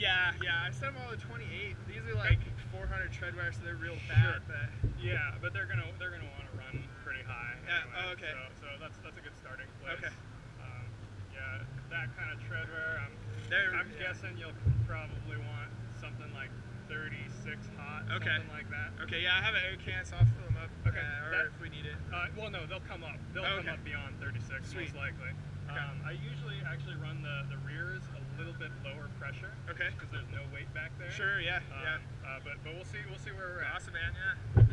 Yeah, yeah. I set them all to 28. These are like 400 tread wear, so they're real bad. Sure. But Yeah, but they're gonna they're gonna want to run pretty high. Yeah, anyway, oh, okay. So, so that's that's a good starting place. Okay. Um, yeah, that kind of tread wear. I'm, They're- I'm yeah. guessing you'll probably want something like 36 hot, Okay. something like that. okay, yeah, I have an air can, so I'll fill them up. Okay, uh, or that- if we need it. Uh, well, no, they'll come up. They'll Oh, come okay. up beyond 36, Sweet. most likely. Um, I usually actually run the, the rears a little bit lower pressure Okay. because there's no weight back there. Sure. Yeah. Um, yeah. Uh, but but we'll see we'll see where we're at. Awesome, man. Yeah.